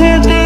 pretending